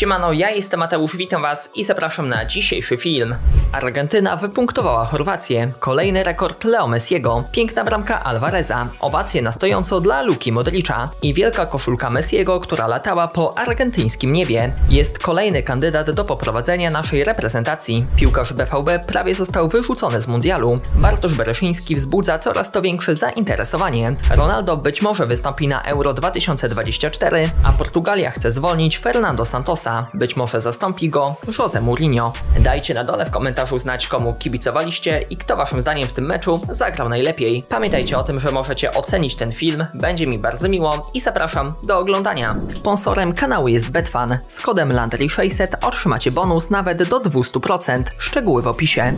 Siemano, ja jestem Mateusz, witam Was i zapraszam na dzisiejszy film. Argentyna wypunktowała Chorwację, kolejny rekord Leo Messiego, piękna bramka Alvareza, owacje na stojąco dla Luki Modricza i wielka koszulka Messiego, która latała po argentyńskim niebie. Jest kolejny kandydat do poprowadzenia naszej reprezentacji. Piłkarz BVB prawie został wyrzucony z mundialu. Bartosz Bereszyński wzbudza coraz to większe zainteresowanie. Ronaldo być może wystąpi na Euro 2024, a Portugalia chce zwolnić Fernando Santosa. Być może zastąpi go Jose Mourinho. Dajcie na dole w komentarzu znać, komu kibicowaliście i kto waszym zdaniem w tym meczu zagrał najlepiej. Pamiętajcie o tym, że możecie ocenić ten film, będzie mi bardzo miło i zapraszam do oglądania. Sponsorem kanału jest Betfan. Z kodem Landry600 otrzymacie bonus nawet do 200%. Szczegóły w opisie.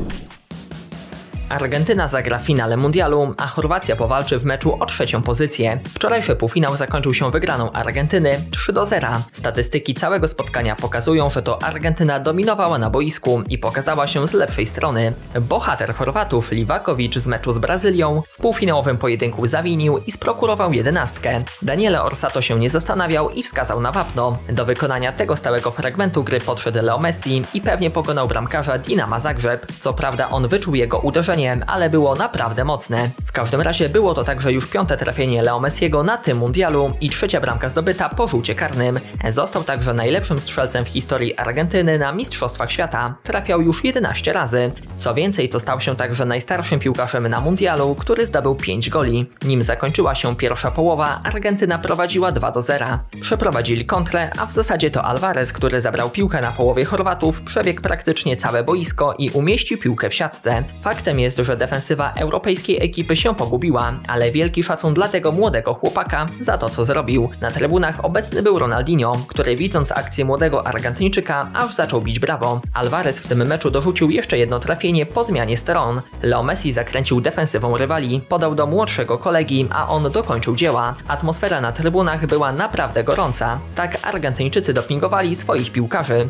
Argentyna zagra w finale mundialu, a Chorwacja powalczy w meczu o trzecią pozycję. Wczorajszy półfinał zakończył się wygraną Argentyny 3 do 0. Statystyki całego spotkania pokazują, że to Argentyna dominowała na boisku i pokazała się z lepszej strony. Bohater Chorwatów Liwakowicz z meczu z Brazylią w półfinałowym pojedynku zawinił i sprokurował jedenastkę. Daniele Orsato się nie zastanawiał i wskazał na wapno. Do wykonania tego stałego fragmentu gry podszedł Leo Messi i pewnie pokonał bramkarza Dinama Zagrzeb. Co prawda on wyczuł jego uderzenie ale było naprawdę mocne. W każdym razie było to także już piąte trafienie Leo Messiego na tym mundialu i trzecia bramka zdobyta po rzucie karnym. Został także najlepszym strzelcem w historii Argentyny na Mistrzostwach Świata. Trafiał już 11 razy. Co więcej, to stał się także najstarszym piłkarzem na mundialu, który zdobył 5 goli. Nim zakończyła się pierwsza połowa, Argentyna prowadziła 2 do 0. Przeprowadzili kontrę, a w zasadzie to Alvarez, który zabrał piłkę na połowie Chorwatów, przebiegł praktycznie całe boisko i umieścił piłkę w siatce. Faktem jest, że defensywa europejskiej ekipy się pogubiła, ale wielki szacun dla tego młodego chłopaka za to, co zrobił. Na trybunach obecny był Ronaldinho, który widząc akcję młodego Argentyńczyka, aż zaczął bić brawo. Alvarez w tym meczu dorzucił jeszcze jedno trafienie po zmianie stron. Leo Messi zakręcił defensywą rywali, podał do młodszego kolegi, a on dokończył dzieła. Atmosfera na trybunach była naprawdę gorąca. Tak Argentyńczycy dopingowali swoich piłkarzy.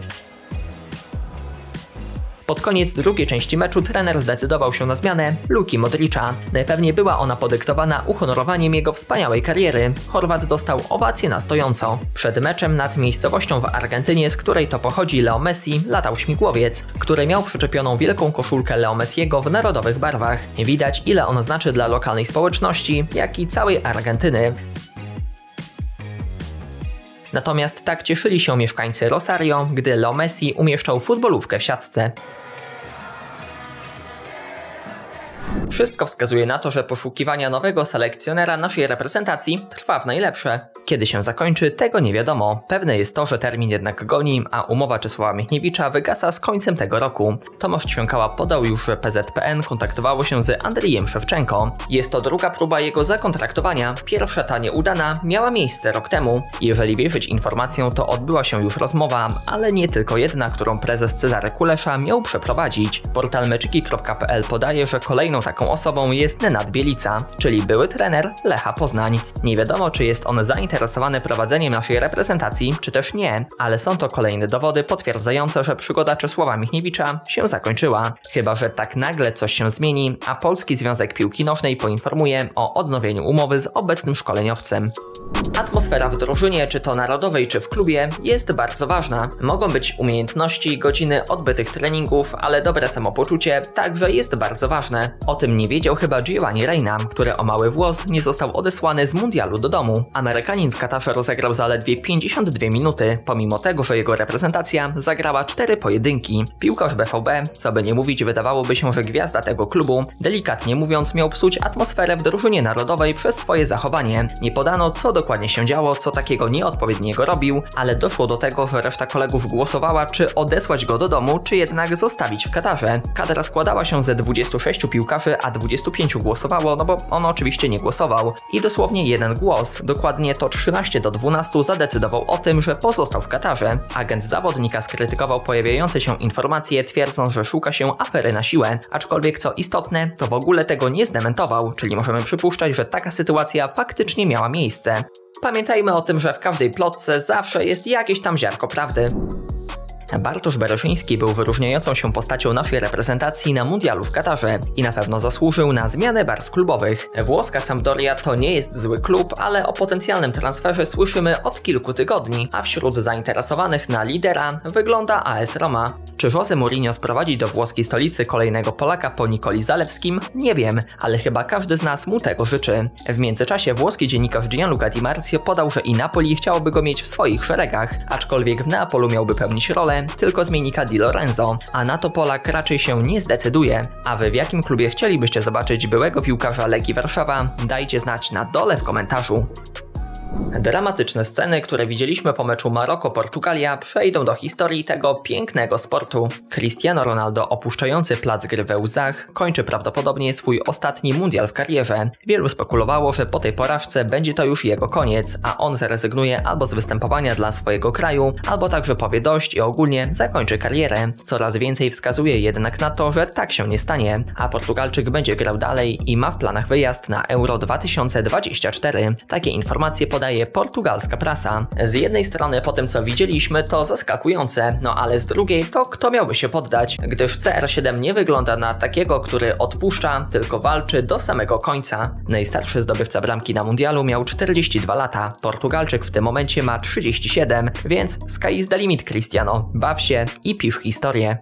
Pod koniec drugiej części meczu trener zdecydował się na zmianę Luki Modricza. Najpewniej była ona podyktowana uhonorowaniem jego wspaniałej kariery. Chorwat dostał owację na stojąco. Przed meczem nad miejscowością w Argentynie, z której to pochodzi Leo Messi, latał śmigłowiec, który miał przyczepioną wielką koszulkę Leo Messiego w narodowych barwach. Widać ile on znaczy dla lokalnej społeczności, jak i całej Argentyny. Natomiast tak cieszyli się mieszkańcy Rosario, gdy Leo Messi umieszczał futbolówkę w siatce. Wszystko wskazuje na to, że poszukiwania nowego selekcjonera naszej reprezentacji trwa w najlepsze. Kiedy się zakończy, tego nie wiadomo. Pewne jest to, że termin jednak goni, a umowa Czesława Michniewicza wygasa z końcem tego roku. Tomasz Ćwiąkała podał już, że PZPN kontaktowało się z Andrijem Szewczenko. Jest to druga próba jego zakontraktowania. Pierwsza ta nieudana miała miejsce rok temu. Jeżeli wierzyć informacjom, to odbyła się już rozmowa, ale nie tylko jedna, którą prezes Cezary Kulesza miał przeprowadzić. Portal meczyki.pl podaje, że kolejną taką osobą jest Nenad Bielica, czyli były trener Lecha Poznań. Nie wiadomo, czy jest on zainteresowany zainteresowany prowadzeniem naszej reprezentacji, czy też nie, ale są to kolejne dowody potwierdzające, że przygoda Czesława Michniewicza się zakończyła. Chyba, że tak nagle coś się zmieni, a Polski Związek Piłki Nożnej poinformuje o odnowieniu umowy z obecnym szkoleniowcem. Atmosfera w drużynie, czy to narodowej, czy w klubie, jest bardzo ważna. Mogą być umiejętności, godziny odbytych treningów, ale dobre samopoczucie także jest bardzo ważne. O tym nie wiedział chyba Giovanni Reina, który o mały włos nie został odesłany z mundialu do domu. W Katarze rozegrał zaledwie 52 minuty, pomimo tego, że jego reprezentacja zagrała 4 pojedynki. Piłkarz BVB, co by nie mówić, wydawałoby się, że gwiazda tego klubu, delikatnie mówiąc, miał psuć atmosferę w drużynie narodowej przez swoje zachowanie. Nie podano, co dokładnie się działo, co takiego nieodpowiedniego robił, ale doszło do tego, że reszta kolegów głosowała, czy odesłać go do domu, czy jednak zostawić w Katarze. Kadra składała się ze 26 piłkarzy, a 25 głosowało, no bo on oczywiście nie głosował. I dosłownie jeden głos, dokładnie to 13 do 12 zadecydował o tym, że pozostał w Katarze. Agent zawodnika skrytykował pojawiające się informacje, twierdząc, że szuka się afery na siłę, aczkolwiek co istotne, to w ogóle tego nie zdementował, czyli możemy przypuszczać, że taka sytuacja faktycznie miała miejsce. Pamiętajmy o tym, że w każdej plotce zawsze jest jakieś tam ziarko prawdy. Bartosz Bereszyński był wyróżniającą się postacią naszej reprezentacji na mundialu w Katarze i na pewno zasłużył na zmianę barw klubowych. Włoska Sampdoria to nie jest zły klub, ale o potencjalnym transferze słyszymy od kilku tygodni, a wśród zainteresowanych na lidera wygląda AS Roma. Czy Jose Mourinho sprowadzi do włoskiej stolicy kolejnego Polaka po Nikoli Zalewskim? Nie wiem, ale chyba każdy z nas mu tego życzy. W międzyczasie włoski dziennikarz Gianluca Di Marzio podał, że i Napoli chciałoby go mieć w swoich szeregach, aczkolwiek w Neapolu miałby pełnić rolę tylko zmiennika Di Lorenzo, a na to Polak raczej się nie zdecyduje. A wy w jakim klubie chcielibyście zobaczyć byłego piłkarza Legii Warszawa? Dajcie znać na dole w komentarzu. Dramatyczne sceny, które widzieliśmy po meczu Maroko-Portugalia, przejdą do historii tego pięknego sportu. Cristiano Ronaldo, opuszczający plac gry we łzach, kończy prawdopodobnie swój ostatni mundial w karierze. Wielu spekulowało, że po tej porażce będzie to już jego koniec, a on zrezygnuje albo z występowania dla swojego kraju, albo także powie dość i ogólnie zakończy karierę. Coraz więcej wskazuje jednak na to, że tak się nie stanie, a Portugalczyk będzie grał dalej i ma w planach wyjazd na Euro 2024. Takie informacje pod podaje portugalska prasa. Z jednej strony po tym co widzieliśmy to zaskakujące, no ale z drugiej to kto miałby się poddać, gdyż CR7 nie wygląda na takiego, który odpuszcza, tylko walczy do samego końca. Najstarszy zdobywca bramki na mundialu miał 42 lata, Portugalczyk w tym momencie ma 37, więc sky is the limit Cristiano. Baw się i pisz historię.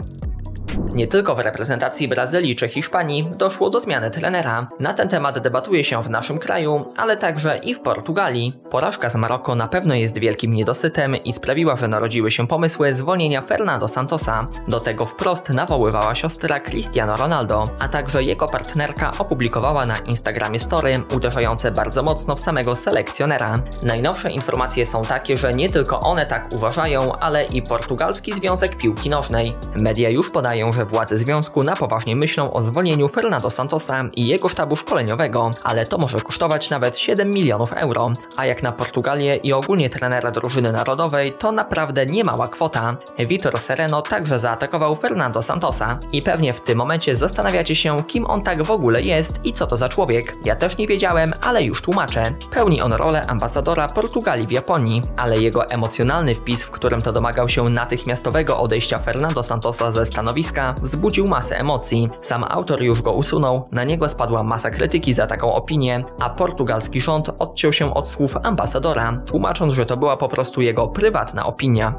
Nie tylko w reprezentacji Brazylii czy Hiszpanii doszło do zmiany trenera. Na ten temat debatuje się w naszym kraju, ale także i w Portugalii. Porażka z Maroko na pewno jest wielkim niedosytem i sprawiła, że narodziły się pomysły zwolnienia Fernando Santosa. Do tego wprost nawoływała siostra Cristiano Ronaldo, a także jego partnerka opublikowała na Instagramie story uderzające bardzo mocno w samego selekcjonera. Najnowsze informacje są takie, że nie tylko one tak uważają, ale i portugalski Związek Piłki Nożnej. Media już podają, że władze związku na poważnie myślą o zwolnieniu Fernando Santosa i jego sztabu szkoleniowego, ale to może kosztować nawet 7 milionów euro. A jak na Portugalię i ogólnie trenera drużyny narodowej, to naprawdę nie mała kwota. Vitor Sereno także zaatakował Fernando Santosa. I pewnie w tym momencie zastanawiacie się, kim on tak w ogóle jest i co to za człowiek. Ja też nie wiedziałem, ale już tłumaczę. Pełni on rolę ambasadora Portugalii w Japonii, ale jego emocjonalny wpis, w którym to domagał się natychmiastowego odejścia Fernando Santosa ze stanowiska, wzbudził masę emocji. Sam autor już go usunął, na niego spadła masa krytyki za taką opinię, a portugalski rząd odciął się od słów ambasadora, tłumacząc, że to była po prostu jego prywatna opinia.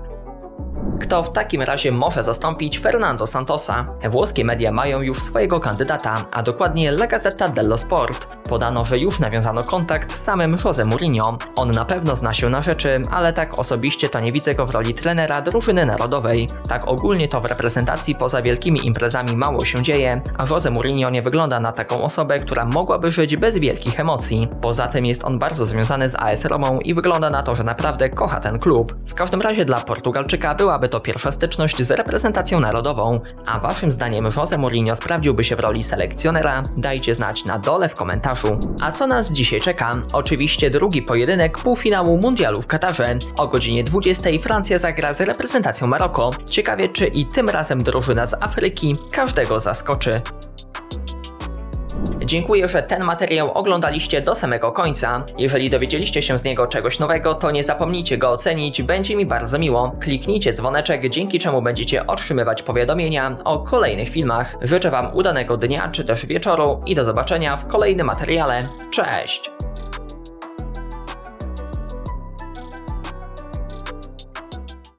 Kto w takim razie może zastąpić Fernando Santosa? Włoskie media mają już swojego kandydata, a dokładnie La Gazzetta dello Sport. Podano, że już nawiązano kontakt z samym Jose Mourinho. On na pewno zna się na rzeczy, ale tak osobiście to nie widzę go w roli trenera drużyny narodowej. Tak ogólnie to w reprezentacji poza wielkimi imprezami mało się dzieje, a Jose Mourinho nie wygląda na taką osobę, która mogłaby żyć bez wielkich emocji. Poza tym jest on bardzo związany z AS Romą i wygląda na to, że naprawdę kocha ten klub. W każdym razie dla Portugalczyka byłaby to pierwsza styczność z reprezentacją narodową. A waszym zdaniem Jose Mourinho sprawdziłby się w roli selekcjonera? Dajcie znać na dole w komentarzu. A co nas dzisiaj czeka? Oczywiście drugi pojedynek półfinału mundialu w Katarze. O godzinie 20 Francja zagra z reprezentacją Maroko. Ciekawie czy i tym razem drużyna z Afryki każdego zaskoczy. Dziękuję, że ten materiał oglądaliście do samego końca. Jeżeli dowiedzieliście się z niego czegoś nowego, to nie zapomnijcie go ocenić, będzie mi bardzo miło. Kliknijcie dzwoneczek, dzięki czemu będziecie otrzymywać powiadomienia o kolejnych filmach. Życzę Wam udanego dnia czy też wieczoru i do zobaczenia w kolejnym materiale. Cześć!